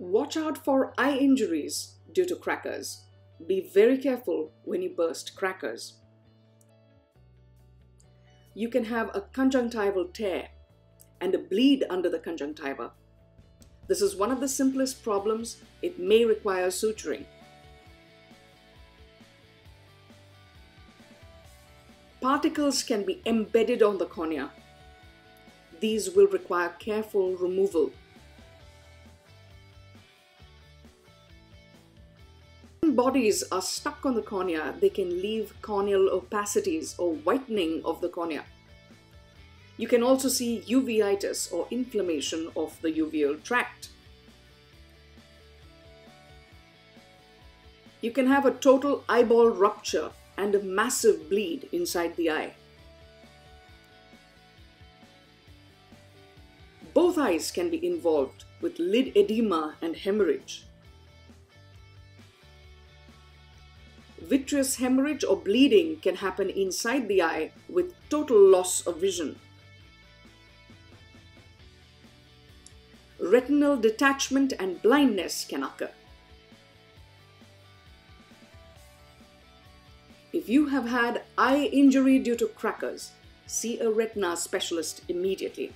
Watch out for eye injuries due to crackers. Be very careful when you burst crackers. You can have a conjunctival tear and a bleed under the conjunctiva. This is one of the simplest problems. It may require suturing. Particles can be embedded on the cornea. These will require careful removal. Bodies are stuck on the cornea, they can leave corneal opacities or whitening of the cornea. You can also see uveitis or inflammation of the uveal tract. You can have a total eyeball rupture and a massive bleed inside the eye. Both eyes can be involved with lid edema and hemorrhage. Vitreous hemorrhage or bleeding can happen inside the eye with total loss of vision. Retinal detachment and blindness can occur. If you have had eye injury due to crackers, see a retina specialist immediately.